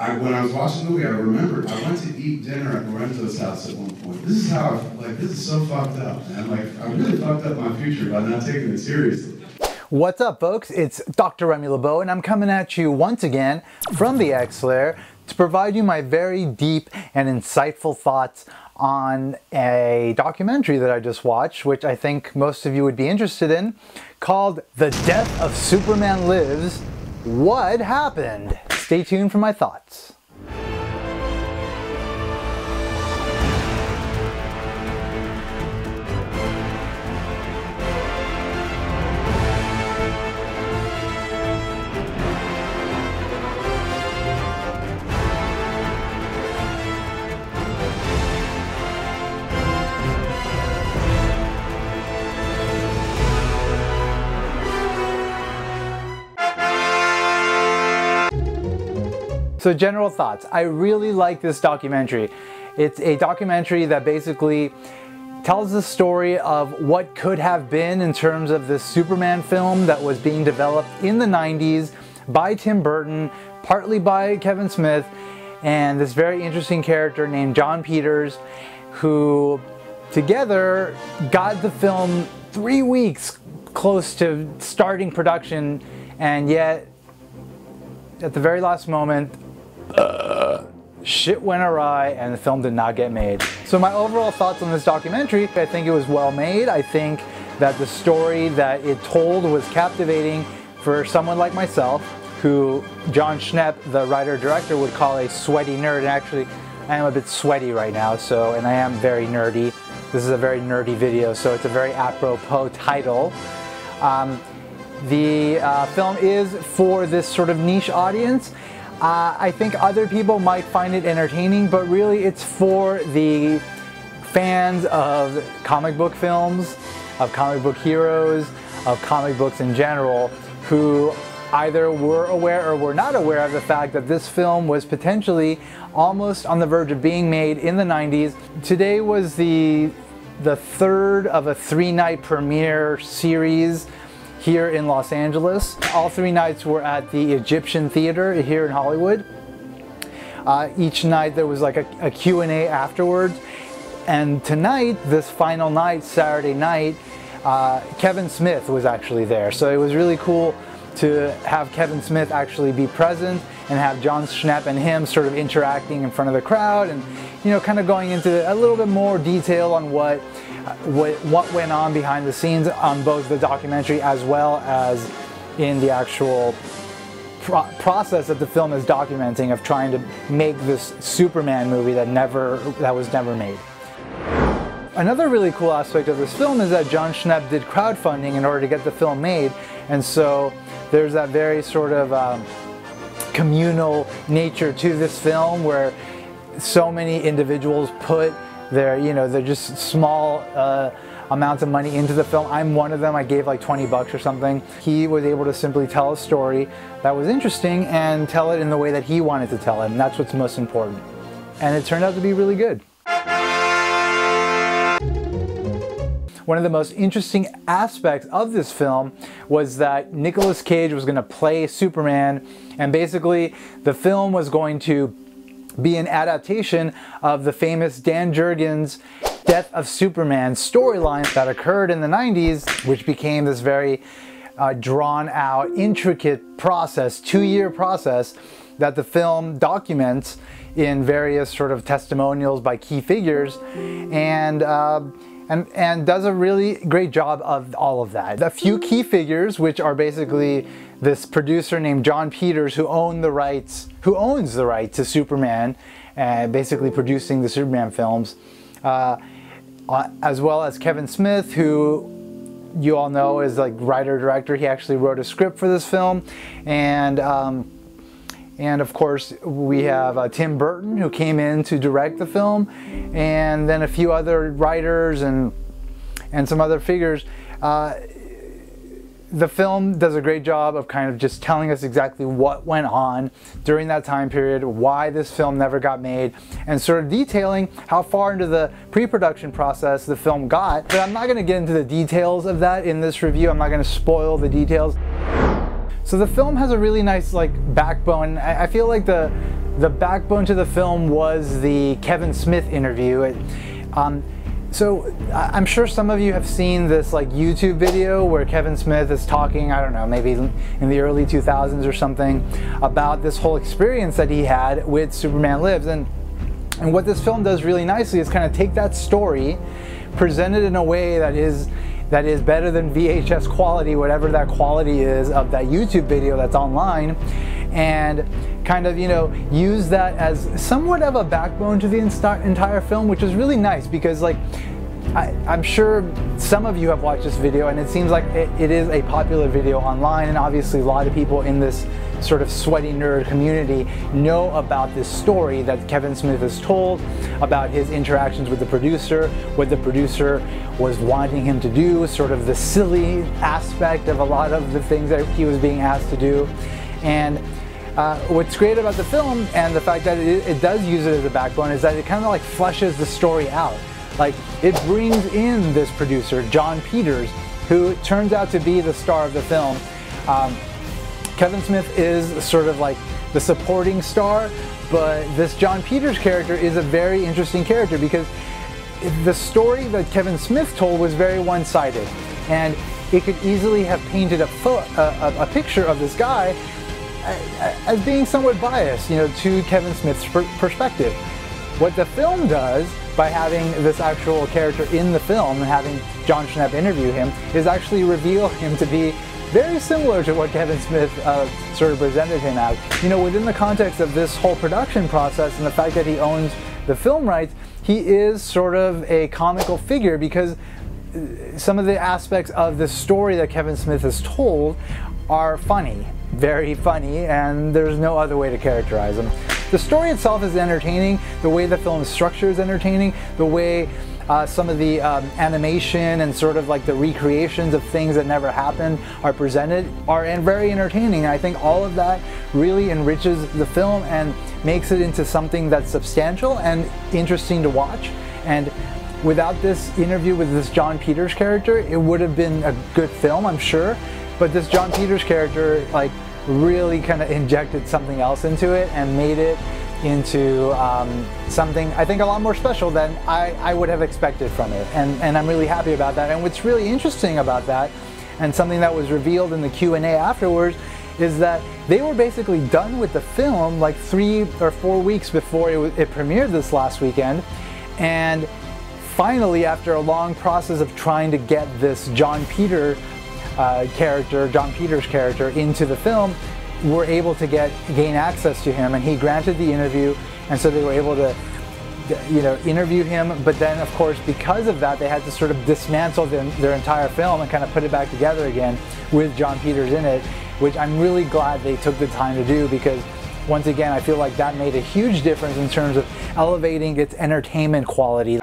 I, when I was watching the movie, I remembered I went to eat dinner at Lorenzo's house at one point. This is how, I, like, this is so fucked up, man. Like, I really fucked up my future by not taking it seriously. What's up, folks? It's Dr. Remy LeBeau, and I'm coming at you once again from the X Lair to provide you my very deep and insightful thoughts on a documentary that I just watched, which I think most of you would be interested in, called The Death of Superman Lives What Happened? Stay tuned for my thoughts. So general thoughts. I really like this documentary. It's a documentary that basically tells the story of what could have been in terms of this Superman film that was being developed in the 90s by Tim Burton, partly by Kevin Smith, and this very interesting character named Jon Peters, who together got the film three weeks close to starting production, and yet at the very last moment, shit went awry and the film did not get made. So my overall thoughts on this documentary, I think it was well made. I think that the story that it told was captivating for someone like myself, who Jon Schnepp, the writer-director, would call a sweaty nerd. And actually, I am a bit sweaty right now, so, and I am very nerdy. This is a very nerdy video, so it's a very apropos title. Um, the uh, film is for this sort of niche audience. Uh, I think other people might find it entertaining, but really it's for the fans of comic book films, of comic book heroes, of comic books in general, who either were aware or were not aware of the fact that this film was potentially almost on the verge of being made in the 90s. Today was the the third of a three-night premiere series here in Los Angeles. All three nights were at the Egyptian Theater here in Hollywood. Uh, each night there was like a, a Q&A afterwards. And tonight, this final night, Saturday night, uh, Kevin Smith was actually there. So it was really cool to have Kevin Smith actually be present and have Jon Schnepp and him sort of interacting in front of the crowd and you know kind of going into a little bit more detail on what what, went on behind the scenes on both the documentary as well as in the actual pro process that the film is documenting of trying to make this Superman movie that never that was never made. Another really cool aspect of this film is that Jon Schnepp did crowdfunding in order to get the film made, and so there's that very sort of um, communal nature to this film where so many individuals put they're, you know, they're just small uh, amounts of money into the film. I'm one of them. I gave like 20 bucks or something. He was able to simply tell a story that was interesting and tell it in the way that he wanted to tell it. And that's what's most important. And it turned out to be really good. One of the most interesting aspects of this film was that Nicolas Cage was going to play Superman and basically the film was going to be an adaptation of the famous Dan Jurgens Death of Superman storyline that occurred in the 90s, which became this very uh, drawn out, intricate process, two year process that the film documents in various sort of testimonials by key figures. And uh, and, and does a really great job of all of that. A few key figures, which are basically this producer named Jon Peters who owned the rights, who owns the rights to Superman, and uh, basically producing the Superman films, uh, uh, as well as Kevin Smith, who you all know is like writer director. He actually wrote a script for this film, and um, and of course we have uh, Tim Burton who came in to direct the film, and then a few other writers and and some other figures. Uh, the film does a great job of kind of just telling us exactly what went on during that time period, why this film never got made, and sort of detailing how far into the pre-production process the film got. But I'm not going to get into the details of that in this review. I'm not going to spoil the details. So the film has a really nice like backbone. I, I feel like the the backbone to the film was the Kevin Smith interview. It, um, so I'm sure some of you have seen this like YouTube video where Kevin Smith is talking, I don't know, maybe in the early 2000s or something, about this whole experience that he had with Superman Lives. And, and what this film does really nicely is kind of take that story, present it in a way that is that is better than VHS quality, whatever that quality is of that YouTube video that's online, and kind of, you know, use that as somewhat of a backbone to the entire film, which is really nice because like, I, am sure some of you have watched this video and it seems like it, it is a popular video online and obviously a lot of people in this sort of sweaty nerd community know about this story that Kevin Smith has told about his interactions with the producer, what the producer was wanting him to do, sort of the silly aspect of a lot of the things that he was being asked to do. And uh, what's great about the film and the fact that it, it does use it as a backbone is that it kind of like flushes the story out. Like it brings in this producer, Jon Peters, who turns out to be the star of the film. Um, Kevin Smith is sort of like the supporting star, but this Jon Peters character is a very interesting character because the story that Kevin Smith told was very one-sided, and it could easily have painted a, a, a, picture of this guy as being somewhat biased, you know, to Kevin Smith's perspective. What the film does by having this actual character in the film and having Jon Schnepp interview him is actually reveal him to be very similar to what Kevin Smith uh, sort of presented him as. You know, within the context of this whole production process and the fact that he owns the film rights, he is sort of a comical figure because uh, some of the aspects of the story that Kevin Smith has told are funny, very funny, and there's no other way to characterize them. The story itself is entertaining, the way the film structure is entertaining, the way uh, some of the um, animation and sort of like the recreations of things that never happened are presented are and very entertaining. I think all of that really enriches the film and makes it into something that's substantial and interesting to watch. And without this interview with this Jon Peters character, it would have been a good film, I'm sure. But this Jon Peters character, like, really kind of injected something else into it and made it into um, something I think a lot more special than I, I would have expected from it. And, and I'm really happy about that. And what's really interesting about that, and something that was revealed in the Q&A afterwards, is that they were basically done with the film like three or four weeks before it, it premiered this last weekend. And finally, after a long process of trying to get this Jon Peter uh, character, Jon Peters character, into the film, were able to get gain access to him, and he granted the interview, and so they were able to you know, interview him, but then of course because of that they had to sort of dismantle their, their, entire film and kind of put it back together again with Jon Peters in it, which I'm really glad they took the time to do because once again I feel like that made a huge difference in terms of elevating its entertainment quality.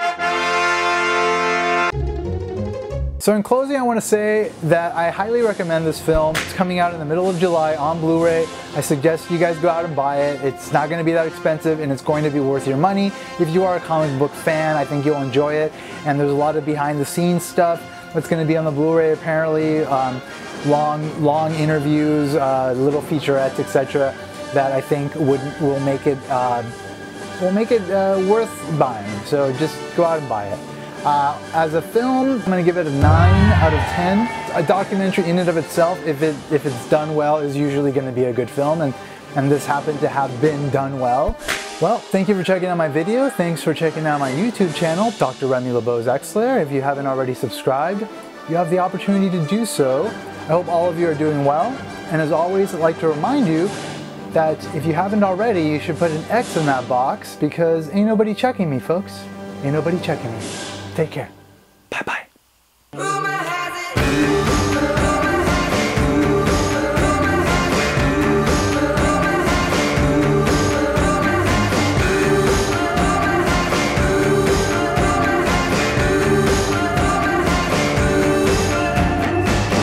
So in closing, I want to say that I highly recommend this film. It's coming out in the middle of July on Blu-ray. I suggest you guys go out and buy it. It's not going to be that expensive and it's going to be worth your money. If you are a comic book fan, I think you'll enjoy it. And there's a lot of behind the scenes stuff that's going to be on the Blu-ray apparently. Um, long, long interviews, uh, little featurettes, etc. that I think would will make it uh, will make it uh, worth buying. So just go out and buy it. Uh, as a film, I'm going to give it a 9 out of 10. A documentary in and of itself, if, it, if it's done well, is usually going to be a good film, and, and this happened to have been done well. Well, thank you for checking out my video. Thanks for checking out my YouTube channel, Dr. Remy LeBeau's X-Lair. If you haven't already subscribed, you have the opportunity to do so. I hope all of you are doing well. And as always, I'd like to remind you that if you haven't already, you should put an X in that box because ain't nobody checking me, folks. Ain't nobody checking me. Take care. Bye bye.